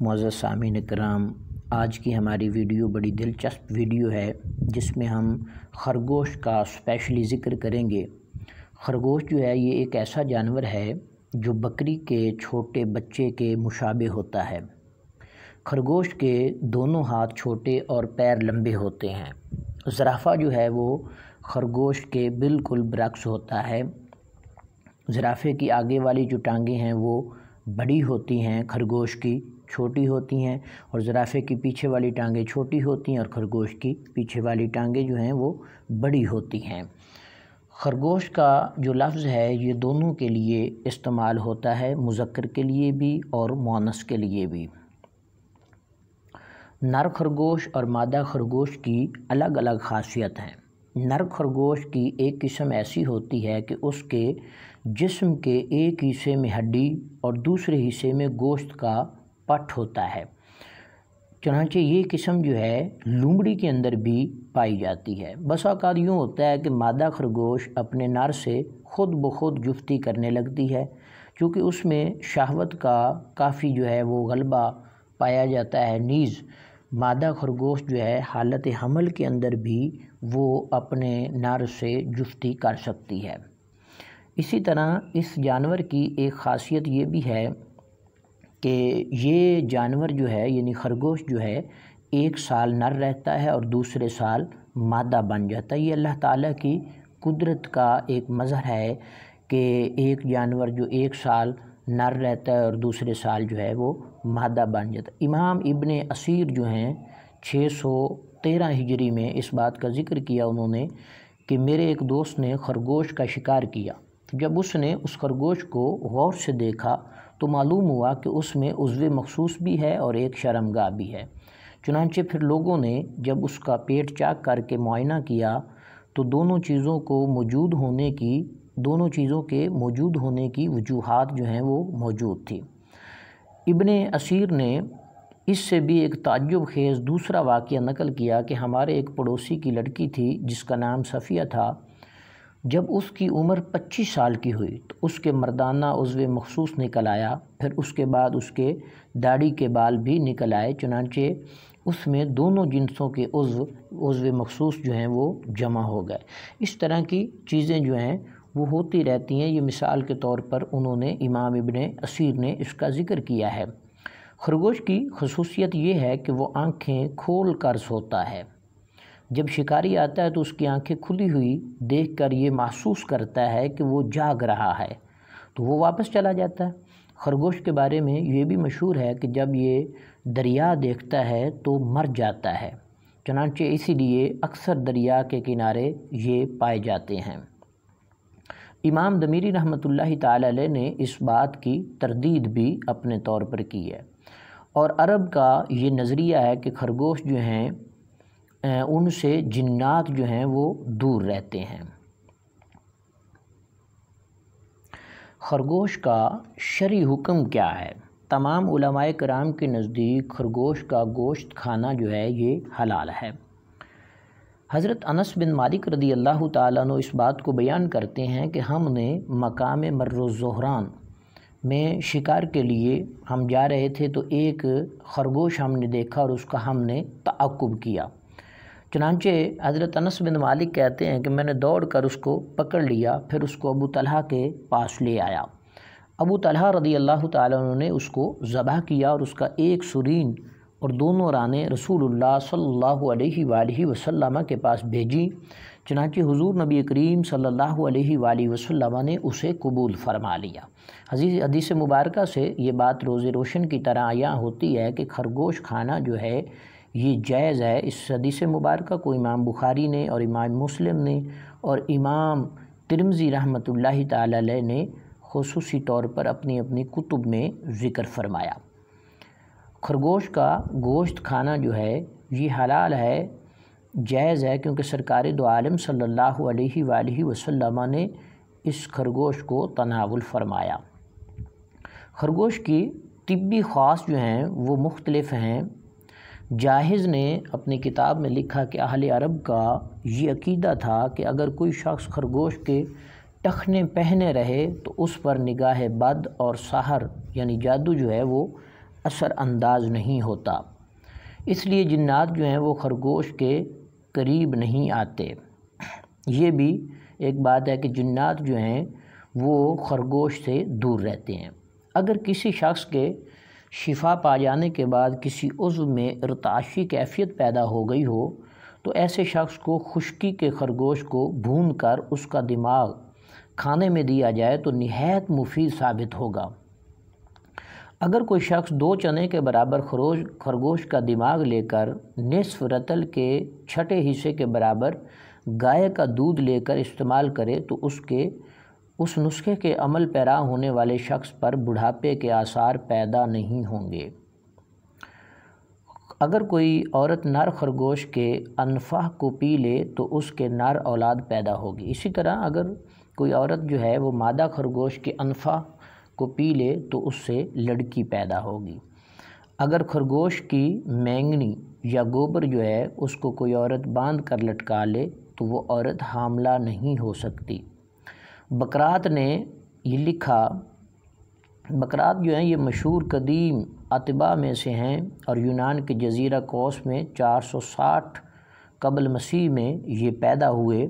Moz सामीन कराम आज की हमारी वीडियो बड़ी दिलचस्प वीडियो है, जिसमें हम खरगोश का स्पेशली ज़िक्र करेंगे। खरगोश जो है, ये एक ऐसा जानवर है, जो बकरी के छोटे बच्चे के मुशाबे होता है। खरगोश के दोनों हाथ छोटे और पैर लंबे होते हैं। ज़राफ़ा जो है, वो खरगोश के बिल्कुल बरक्स होता है। ज़राफ़े की आगे वाली जो टांगें हैं, वो बड़ी होती हैं खरगोश की। छोटी होती हैं और ज़राफ़े की पीछे वाली टांगें छोटी होती हैं और खरगोश की पीछे वाली टांगें जो हैं वो बड़ी होती हैं। खरगोश का जो लफ्ज़ है, ये दोनों के लिए इस्तेमाल होता है मुजक्र के लिए भी और मोनस के लिए भी। नर खरगोश और मादा खरगोश की अलग अलग ख़ासियत हैं। नर खरगोश की एक किस्म ऐसी होती है कि उसके जिस्म के एक हिस्से में हड्डी और दूसरे हिस्से में गोश्त का पट होता है। चुनाचे ये किस्म जो है, लूमड़ी के अंदर भी पाई जाती है। बस अवत यूँ होता है कि मादा खरगोश अपने नर से ख़ुद ब खुद जुफ्ती करने लगती है, क्योंकि उसमें शहवत का काफ़ी जो है वो गलबा पाया जाता है, नीज़। मादा खरगोश जो है, हालत हमल के अंदर भी वो अपने नर से जुफ्ती कर सकती है। इसी तरह इस जानवर की एक ख़ासियत ये भी है कि ये जानवर जो है, यानी खरगोश जो है, एक साल नर रहता है और दूसरे साल मादा बन जाता है। ये अल्लाह ताला की कुदरत का एक मज़हर है कि एक जानवर जो एक साल नर रहता है और दूसरे साल जो है वो मादा बन जाता है। इमाम इबन असीर जो हैं, छः सौ तेरह हिजरी में इस बात का ज़िक्र किया उन्होंने कि मेरे एक दोस्त ने खरगोश का शिकार किया। जब उसने उस खरगोश को गौर से देखा तो मालूम हुआ कि उसमें उज़व मखसूस भी है और एक शर्मगाह भी है। चुनानचे फिर लोगों ने जब उसका पेट चाक करके मुआयना किया तो दोनों चीज़ों को मौजूद होने की, दोनों चीज़ों के मौजूद होने की वजूहत जो हैं वो मौजूद थी। इबन असीर ने इससे भी एक ताज्जुब खेज़ दूसरा वाक़ नकल किया कि हमारे एक पड़ोसी की लड़की थी, जिसका नाम सफ़िया था। जब उसकी उम्र 25 साल की हुई तो उसके मर्दाना उज़व मखसूस निकल आया। फिर उसके बाद उसके दाढ़ी के बाल भी निकल आए। चुनाचे उसमें दोनों जिनसों के उज़व उज़व मखसूस जो हैं वो जमा हो गए। इस तरह की चीज़ें जो हैं, वो होती रहती हैं। ये मिसाल के तौर पर उन्होंने इमाम इबन असीर ने इसका ज़िक्र किया है। खरगोश की खसूसियत ये है कि वो आँखें खोल कर सोता है। जब शिकारी आता है तो उसकी आँखें खुली हुई देखकर ये महसूस करता है कि वो जाग रहा है। तो वो वापस चला जाता है। खरगोश के बारे में ये भी मशहूर है कि जब ये दरिया देखता है तो मर जाता है। चनाचे इसीलिए अक्सर दरिया के किनारे ये पाए जाते हैं। इमाम दमीरी रहमतुल्लाह ताला ने इस बात की तरदीद भी अपने तौर पर की है। और अरब का ये नज़रिया है कि खरगोश जो हैं उनसे जिन्नात जो हैं वो दूर रहते हैं। खरगोश का शरी हुक्म क्या है? तमाम उलमाए कराम के नज़दीक खरगोश का गोश्त खाना जो है, ये हलाल है। हज़रत अनस बिन मालिक रदी अल्लाह तु इस बात को बयान करते हैं कि हमने मकाम मर्रोज़हरान में शिकार के लिए हम जा रहे थे तो एक खरगोश हमने देखा और उसका हमने तकुब किया। चनानचे हज़रत अनस बिन मालिक कहते हैं कि मैंने दौड़ कर उसको पकड़ लिया, फिर उसको अबू तलहा के पास ले आया। अबू तलहा रदी अल्लाह ने उसको ज़बह किया और उसका एक सुरीन और दोनों रानें रसूलुल्लाह सल्लल्लाहु अलैहि वसल्लम के पास भेजी। चनाचे हुजूर नबी करीम सल्लल्लाहु अलैहि वसल्लम ने उसे कबूल फरमा लिया। हजीज हदीस मुबारक से ये बात रोज़ रोशन की तरह यहाँ होती है कि खरगोश खाना जो है ये जायज़ है, इस हदीस मुबारक को इमाम बुखारी ने और इमाम मुस्लिम ने और इमाम तिरमज़ी रहमतुल्लाहि ताला ने खसूसी तौर पर अपनी अपनी कुतुब में ज़िक्र फरमाया। खरगोश का गोश्त खाना जो है, ये हलाल है, जायज़ है क्योंकि सरकार दो आलम सल्लल्लाहु ने इस खरगोश को तनावुल फरमाया। खरगोश की तिब्बी ख़ास जो हैं, वो मुख्तलफ़ हैं जाहिज़ ने अपनी किताब में लिखा कि अहल अरब का ये अकीदा था कि अगर कोई शख्स खरगोश के टखने पहने रहे तो उस पर निगाह बद और सहर, यानी जादू जो है वो असरअंदाज नहीं होता। इसलिए जन्नात जो हैं वो खरगोश के करीब नहीं आते। ये भी एक बात है कि जन्नात जो हैं वो खरगोश से दूर रहते हैं। अगर किसी शख्स के शिफा पा जाने के बाद किसी उज़्व में रताशी कैफियत पैदा हो गई हो तो ऐसे शख्स को खुश्की के खरगोश को भून कर उसका दिमाग खाने में दिया जाए तो नहायत मुफीद साबित होगा। अगर कोई शख्स दो चने के बराबर खरोश, खरगोश का दिमाग लेकर निसफ रतल के छठे हिस्से के बराबर गाय का दूध लेकर इस्तेमाल करे तो उसके उस नुस्खे के अमल पैरा होने वाले शख्स पर बुढ़ापे के आसार पैदा नहीं होंगे। अगर कोई औरत नर खरगोश के अनफा को पी ले तो उसके नर औलाद पैदा होगी। इसी तरह अगर कोई औरत जो है वो मादा खरगोश के अनफा को पी ले तो उससे लड़की पैदा होगी। अगर खरगोश की मैंगनी या गोबर जो है उसको कोई औरत बाँध कर लटका ले तो वो औरत हामला नहीं हो सकती। बकरात ने ये लिखा, बकरात जो हैं ये मशहूर कदीम अतबा में से हैं और यूनान के जजीरा कोस में 460 कबल मसीह में ये पैदा हुए।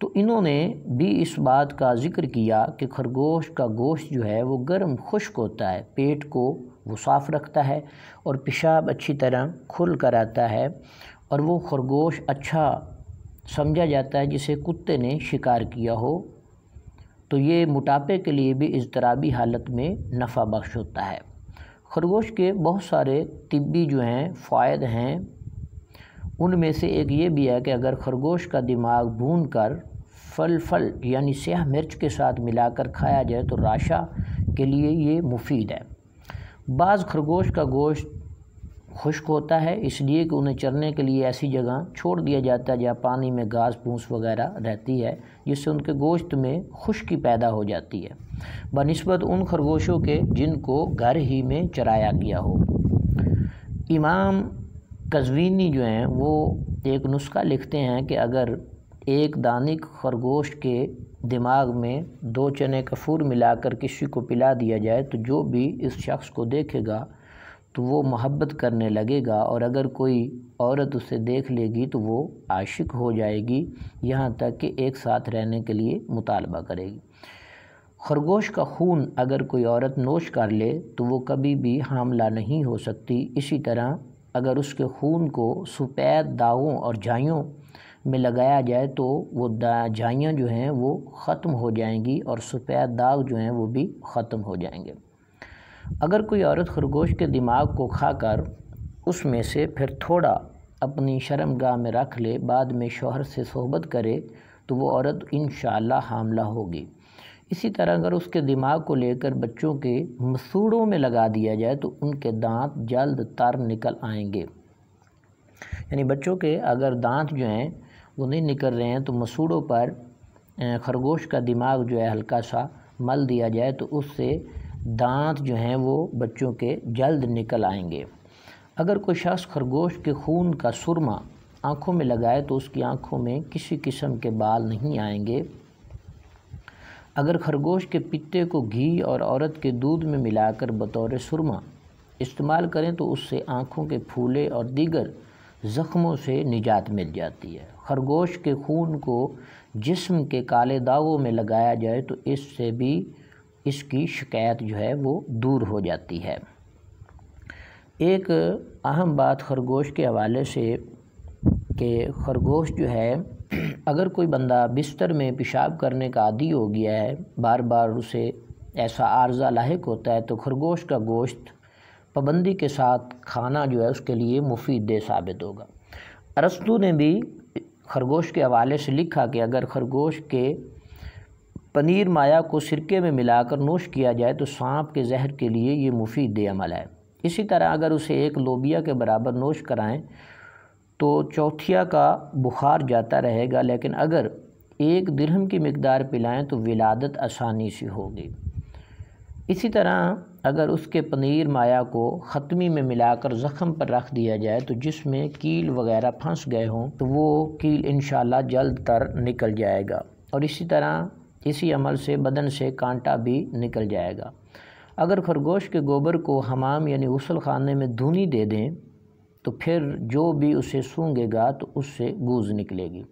तो इन्होंने भी इस बात का ज़िक्र किया कि खरगोश का गोश्त जो है वो गर्म खुश्क होता है, पेट को वो साफ़ रखता है और पेशाब अच्छी तरह खुल कर आता है और वो खरगोश अच्छा समझा जाता है जिसे कुत्ते ने शिकार किया हो। तो ये मोटापे के लिए भी इजतराबी हालत में नफ़ा बख्श होता है। खरगोश के बहुत सारे तिब्बी जो हैं, फ़ायद हैं। उनमें से एक ये भी है कि अगर खरगोश का दिमाग भून कर फल फल यानी स्याह मिर्च के साथ मिलाकर खाया जाए तो राशा के लिए ये मुफीद है। बाज़ खरगोश का गोश्त खुश्क होता है, इसलिए कि उन्हें चरने के लिए ऐसी जगह छोड़ दिया जाता है जहाँ पानी में घास, फूस वगैरह रहती है, जिससे उनके गोश्त में खुश्की पैदा हो जाती है। बनस्बत उन खरगोशों के जिनको घर ही में चराया गया हो। इमाम कजवीनी जो हैं, वो एक नुस्खा लिखते हैं कि अगर एक दानिक खरगोश के दिमाग में दो चने कफूर मिलाकर किसी को पिला दिया जाए तो जो भी इस शख्स को देखेगा तो वो मोहब्बत करने लगेगा और अगर कोई औरत उसे देख लेगी तो वो आशिक हो जाएगी, यहाँ तक कि एक साथ रहने के लिए मुतालबा करेगी। खरगोश का खून अगर कोई औरत नोश कर ले तो वो कभी भी हामला नहीं हो सकती। इसी तरह अगर उसके खून को सफ़ेद दागों और झाइयों में लगाया जाए तो वो झाइयाँ जो हैं वो ख़त्म हो जाएँगी और सफ़ेद दाग जो हैं वो भी ख़त्म हो जाएँगे। अगर कोई औरत खरगोश के दिमाग को खाकर उसमें से फिर थोड़ा अपनी शर्मगाह में रख ले, बाद में शोहर से सोहबत करे तो वो औरत इन हामला होगी। इसी तरह अगर उसके दिमाग को लेकर बच्चों के मसूड़ों में लगा दिया जाए तो उनके दांत जल्द तर निकल आएँगे। यानी बच्चों के अगर दांत जो हैं, वो नहीं निकल रहे हैं तो मसूड़ों पर खरगोश का दिमाग जो है हल्का सा मल दिया जाए तो उससे दांत जो हैं वो बच्चों के जल्द निकल आएँगे। अगर कोई शख्स खरगोश के खून का सुरमा आँखों में लगाए तो उसकी आँखों में किसी किस्म के बाल नहीं आएँगे। अगर खरगोश के पित्ते को घी और औरत के दूध में मिलाकर बतौर सुरमा इस्तेमाल करें तो उससे आँखों के फूले और दीगर ज़ख्मों से निजात मिल जाती है। खरगोश के खून को जिस्म के काले दागों में लगाया जाए तो इससे भी इसकी शिकायत जो है वो दूर हो जाती है। एक अहम बात खरगोश के हवाले से कि खरगोश जो है, अगर कोई बंदा बिस्तर में पेशाब करने का आदि हो गया है बार बार उसे ऐसा आर्जा लाक होता है तो खरगोश का गोश्त पाबंदी के साथ खाना जो है उसके लिए मुफीद साबित होगा। अरस्तु ने भी खरगोश के हवाले से लिखा कि अगर खरगोश के पनीर माया को सिरके में मिलाकर नोश किया जाए तो सांप के जहर के लिए ये मुफीद अमल है। इसी तरह अगर उसे एक लोबिया के बराबर नोश कराएँ तो चौथिया का बुखार जाता रहेगा, लेकिन अगर एक दिरहम की मकदार पिलाएँ तो विलादत आसानी से होगी। इसी तरह अगर उसके पनीर माया को ख़त्मी में मिलाकर ज़ख़म पर रख दिया जाए तो जिसमें कील वगैरह फंस गए हों तो वो कील इन जल्द तर निकल जाएगा। और इसी तरह इसी अमल से, बदन से कांटा भी निकल जाएगा। अगर खरगोश के गोबर को हमाम यानी गसल खाने में धुनी दे दें तो फिर जो भी उसे सूंघेगा तो उससे गूज निकलेगी।